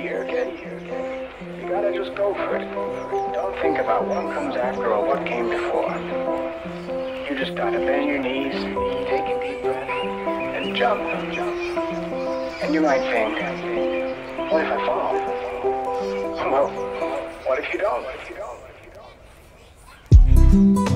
here, get here. You gotta just go for it. Don't think about what comes after or what came before. You just gotta bend your knees, take a deep breath, and jump. And you might think, what if I fall? Well, what if you don't? What if you don't?